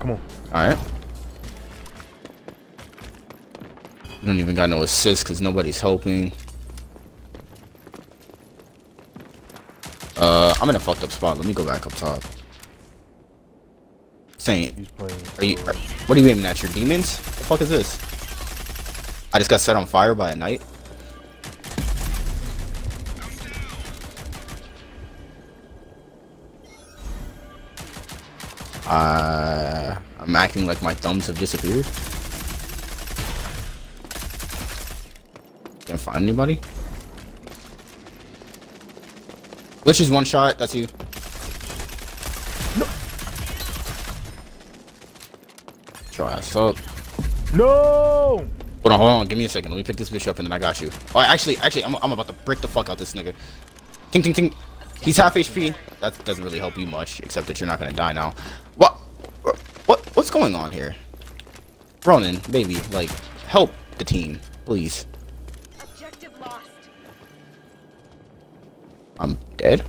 Come on. Alright. You don't even got no assist because nobody's helping. Uh, I'm in a fucked up spot. Let me go back up top. Saint, are you? Are, what are you aiming at? Your demons? What The fuck is this? I just got set on fire by a knight. Uh, I'm acting like my thumbs have disappeared. Can't find anybody. Glitch is one shot. That's you. Show ass up. No! Hold on, hold on. Give me a second. Let me pick this bitch up and then I got you. Oh, actually, actually, I'm, I'm about to break the fuck out this nigga. Ting, ting, ting. He's half HP. That doesn't really help you much, except that you're not gonna die now. What? What? What's going on here? Ronin, baby, like, help the team, please. Objective lost. I'm dead.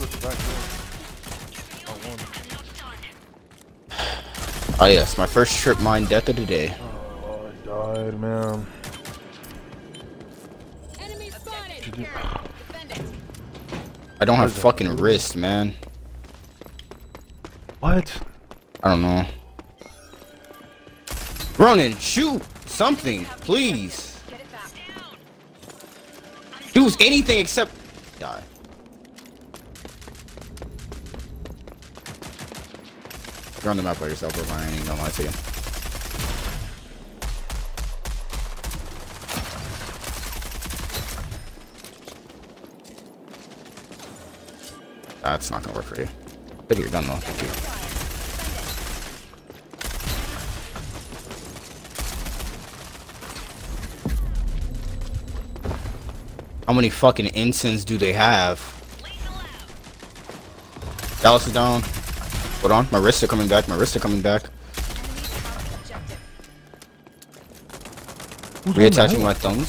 Look, back there. Oh, yes, my first trip mine death of the day. Oh, I died, man. Enemy spotted. Did you- Defend it. I don't have What is that? fucking wrist, man. What? I don't know. Ronin, shoot something, please. Do anything except die. On the map by yourself, bro. I ain't gonna lie to you. That's not gonna work for you. But you're done though. How many fucking incense do they have? Dallas is down. Hold on, my wrists are coming back. My wrists are coming back. Enemy spotted objective. Who's Reattaching my thumbs.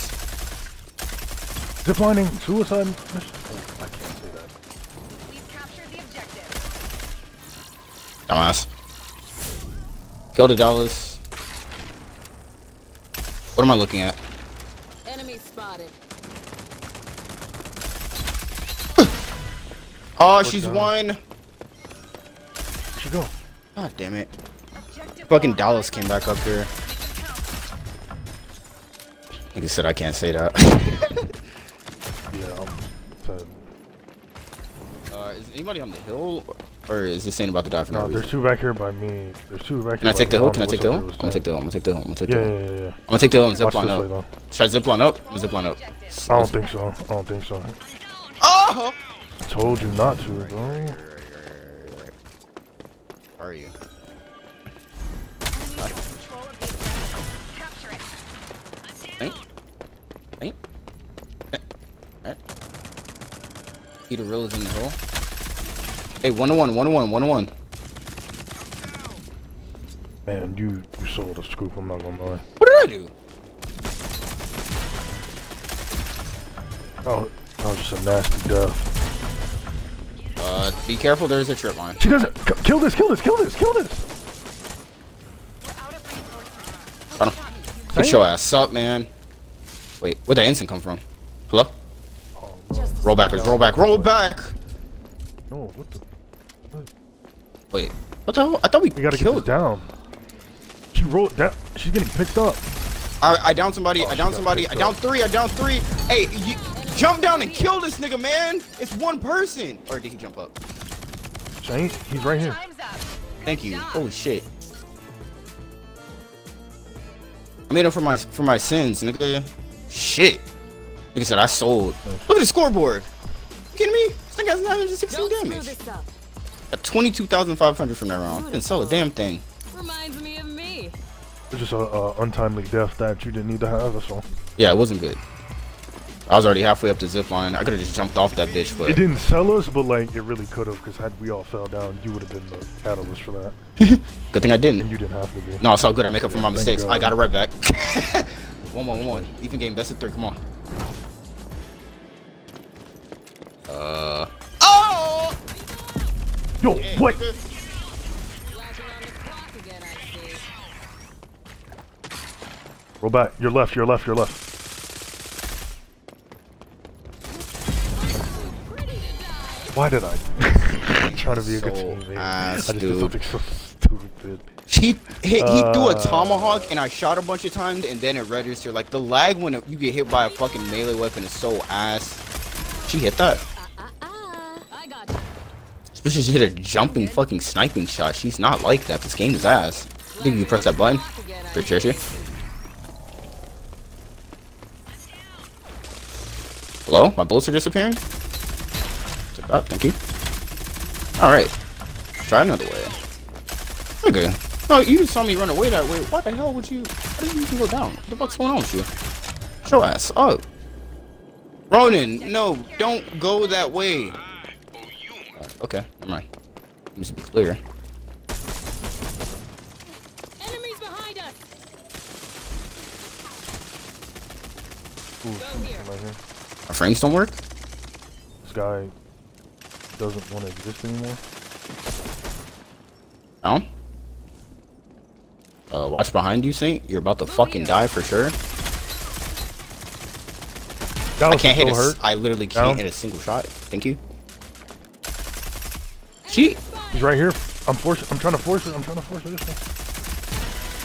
Ziplining, suicide mission. Oh, I can't say that. We've captured the objective. Dumbass. Kill the Dallas. What am I looking at? Oh, she's down. one. Where'd she go? God damn it. Fucking. Dallas came back up here. Like I said, I can't say that. Yeah, I'm sad. uh, is anybody on the hill? Or is this saying about to die for no, No, reason? there's two back here by me. There's two back Can I here. take the hill? Can I take the hill? what's I'm gonna take the hill. I'm gonna take the hill. I'm gonna take the hill. I'm gonna take the Yeah, hill. yeah, yeah, yeah. I'm gonna take the hill and zip Watch line this way, up. though. Should I zip line up? I'm zip line up. I don't think so. I don't think so. Oh! I told you not to, bro. Where are you? Enemy has control of the objective. Capture it. Ain't? Ain't? Eh, is in the hole. Hey, one on one, one on one, one on one. Man, you you sold a scoop. I'm not gonna lie. What did I do? Oh, that was just a nasty death. Be careful, there's a trip line. She doesn't. Kill this! Kill this! Kill this! Kill this! We're out of reinforcements. Got him. Get your ass up, man. Wait, where'd that instant come from? Hello? Oh. Roll backwards, roll back, roll back! No, what the? Wait, what the hell? I thought we, We gotta get killed this down. She rolled down. She's getting picked up. I, I downed somebody, Oh, I she downed somebody, I picked downed up. three, I downed three. Hey, you, jump down and kill this nigga, man! It's one person! Or did he jump up? Shane, he's right here. Thank you. Holy shit. I made up for my for my sins, nigga. Shit. Like I said, I sold. Look at the scoreboard. You kidding me? This thing has 916 damage. this up. At 22,500 from that round. Didn't sell a damn thing. Reminds me of me. It's just a, a untimely death that you didn't need to have. That's all. Yeah, it wasn't good. I was already halfway up the zip line. I could have just jumped off that bitch, but It didn't sell us, but like it really could have, because had we all fell down, you would have been the catalyst for that, good thing I didn't. you didn't have to be. No, it's all good. I make up for my Thank mistakes. I got it right back. one more, one more. Even game, best of three. Come on. Uh. Oh! Yo, what? Flashing on the clock again, I see. Roll back. Your left, your left, your left. Why did I? I'm trying to be a good So teammate. ass, I just did something so stupid. He hit, he threw a Uh. tomahawk and I shot a bunch of times and then it registered. Like the lag when you get hit by a fucking melee weapon is so ass. She hit that. Uh, uh, I got you. Especially she hit a jumping fucking sniping shot. She's not like that. This game is ass. I think you press that button. for again, I Hello? My bullets are disappearing? Took that, thank you. Alright. Try another way. Okay. No, you just saw me run away that way. Why the hell would you... How did you even go down? What the fuck's going on with you? Show ass Oh. Ronin, no, don't go that way. Uh, okay, never mind. Let me just be clear. Enemies behind us. Ooh, Go here. right here. Our frames don't work? This guy doesn't want to exist anymore. No? Uh, watch behind you, Saint. You're about to fucking die for sure. I can't hit a, hurt. I literally can't Down. hit a single shot. Thank you. She, He's right here. I'm forcing. I'm trying to force it. I'm trying to force it. This way.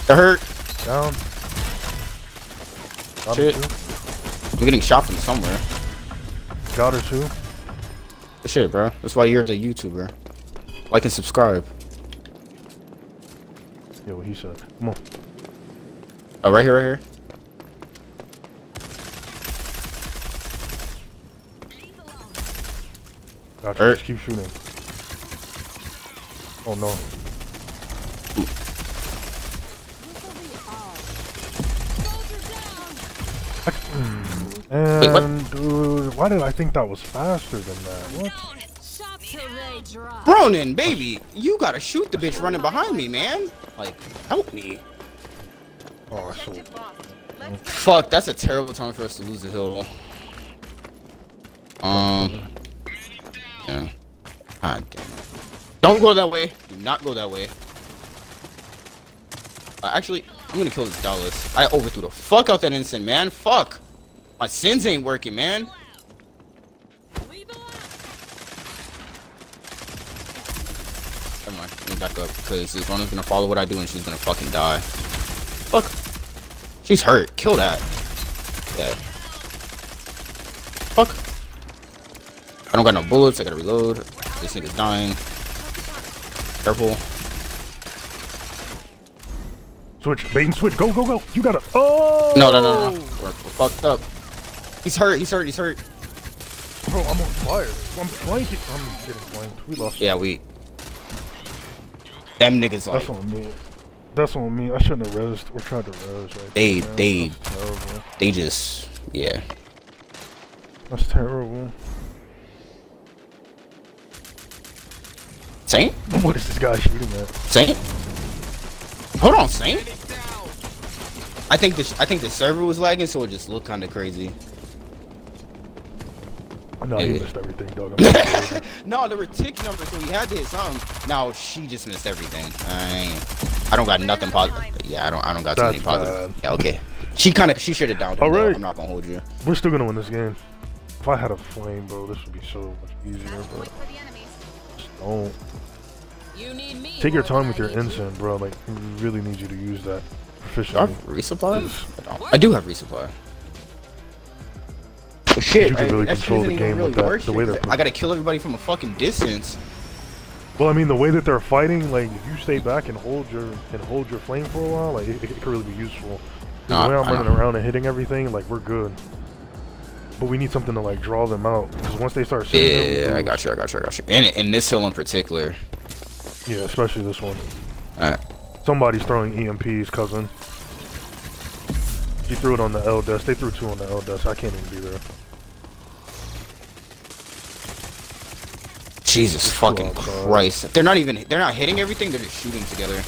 the hurt. Down. Got Shit. her too. I'm getting shot from somewhere. Got her too. Shit, bro. That's why you're the YouTuber. Like and subscribe. Yeah, what he said. Come on. Oh, right here, right here. Got Hurt. Er. you. Just keep shooting. Oh no. Soldier down. what? And dude, why did I think that was faster than that? What? Shot till they drop. Ronin, baby, you gotta shoot the bitch running behind me, man. Like, help me. Oh, so Fuck, that's a terrible time for us to lose the hill. Um. Yeah. God damn it. Don't go that way. Do not go that way. Uh, actually, I'm gonna kill this Dallas. I overthrew the fuck out that instant, man. Fuck. My sins ain't working, man. Never mind. Let me back up, because this runner's gonna follow what I do and she's gonna fucking die. Fuck. She's hurt. Kill that. Yeah. Fuck. I don't got no bullets. I gotta reload. This nigga's dying. Careful. switch, bait and switch. Go, go, go. You gotta. Oh. No, no, no, no. We're, we're fucked up. He's hurt. He's hurt. He's hurt. Bro, I'm on fire. I'm flanking. I'm getting flanked. We lost. Yeah, we. Them niggas like That's on me. That's on me. I shouldn't have rezzed. We're trying to res right They- there, they- they just yeah. That's terrible. Saint? What is this guy shooting at? Saint? Hold on, Saint. I think this. I think the server was lagging, so it just looked kind of crazy. No, he missed everything, dog. I'm not crazy. no, there were tick numbers, so he had to hit something. Now she just missed everything. I, ain't- I don't got nothing positive. Yeah, I don't. I don't got too many positive. bad. Yeah, okay. She kind of. She should have downed him. All though. I'm not gonna hold you. We're still gonna win this game. If I had a flame, bro, this would be so much easier. But For the enemies. just don't You need me. take your time with your need ensign, bro. Like, we really need you to use that Do I have resupply? I don't. I do have resupply. Shit, You can I- really that control the even game really with that- the shit, way 'cause they're- I gotta kill everybody from a fucking distance. Well, I mean, the way that they're fighting, like, if you stay back and hold your and hold your flame for a while, like, it, it could really be useful. No, the way I'm I running know. around and hitting everything, like, we're good. But we need something to like draw them out because once they start seeing them, Yeah, I got you. I got you. I got you. And in this hill in particular. Yeah, especially this one. Alright. Somebody's throwing EMPs, cousin. He threw it on the L desk. They threw two on the L desk. I can't even be there. Jesus fucking. Christ. They're not even, they're not hitting everything, they're just shooting together.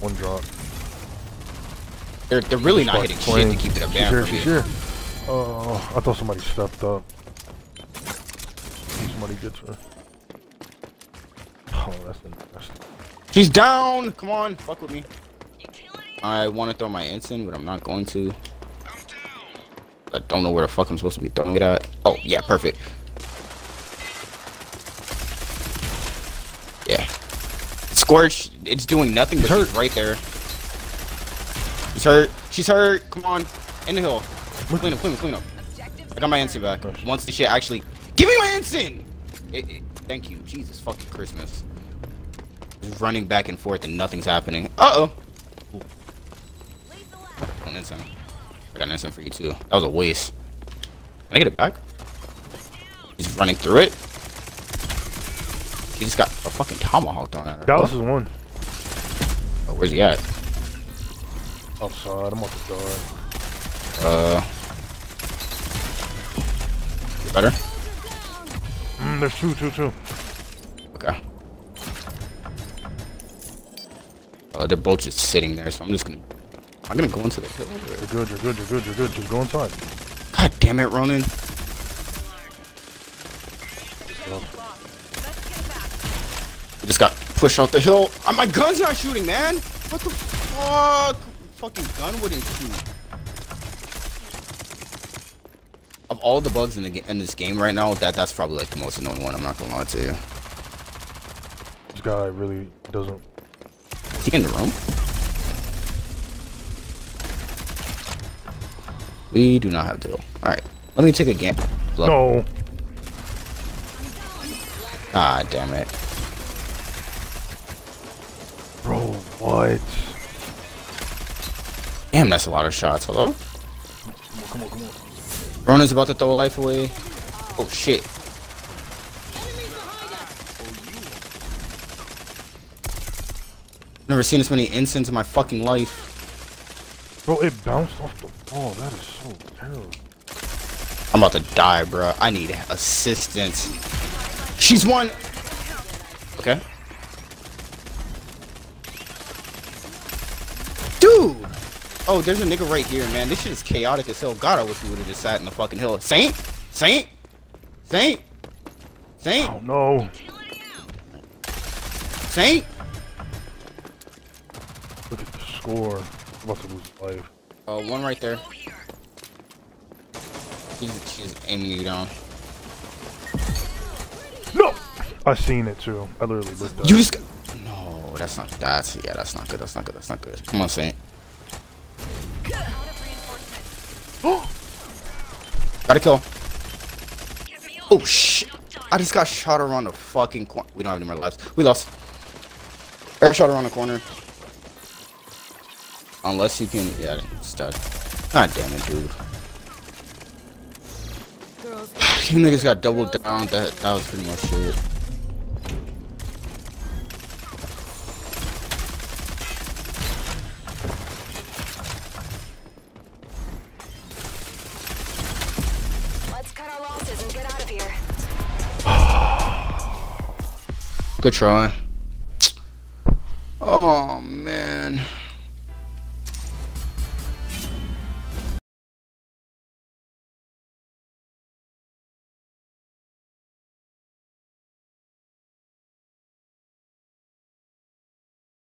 One drop. They're, they're really not hitting shit flame. to keep it a She's ban here, from she's you. here. Oh, I thought somebody stepped up. Somebody gets her. Oh, that's interesting. She's down! Come on, fuck with me. I want to throw my ensign, but I'm not going to. I don't know where the fuck I'm supposed to be throwing it at. Oh, yeah, perfect. Scorch, it's doing nothing, but hurt. right there. She's hurt. She's hurt. Come on. In the hill. Clean up, clean up, clean up. I got my ensign back. Once the shit actually... Give me my ensign! It, it, thank you. Jesus fucking Christmas. Just running back and forth and nothing's happening. Uh-oh. An ensign. I got an ensign for you too. That was a waste. Can I get it back? He's running through it. He just got a fucking tomahawk on it. Dallas is one. Oh, where's he at? Outside. I'm off the guard. Uh. You better? Mm, there's two, two, two. Okay. Uh, they're both just sitting there, so I'm just gonna. I'm gonna go into the hill. over there. You're good, you're good, you're good, you're good. Just go inside. God damn it, Ronin. I just got pushed off the hill. Uh, my gun's not shooting, man. What the fuck? Fucking gun wouldn't shoot. Of all the bugs in the in this game right now, that that's probably like the most annoying one. I'm not gonna lie to you. This guy really doesn't. Is he in the room? We do not have to. All right, let me take a game. Look. No. Ah, damn it. Bro, what? Damn, that's a lot of shots. Hello? Come on, come on, come on. Ronin's about to throw a life away. Oh shit. Never seen this many incense in my fucking life. Bro, it bounced off the wall. That is so terrible. I'm about to die, bro. I need assistance. She's one. Okay. Dude. Oh, there's a nigga right here, man. This shit is chaotic as hell. God, I wish we would have just sat in the fucking hill. Saint? Saint? Saint? Saint? Oh no. Saint? Look at the score. I'm about to lose life. Uh, one right there. He's, she's aiming you down. No! I seen it too. I literally looked at You just. No, that's not... That's... Yeah, that's not good. That's not good. That's not good. Come on, Saint. Got a kill. Oh, shit. I just got shot around the fucking corner. We don't have any more lives. We lost. Air shot around the corner. Unless you can... Yeah, it's. God damn it, dude. You niggas got doubled down. That, that was pretty much it. Good try. Oh, man.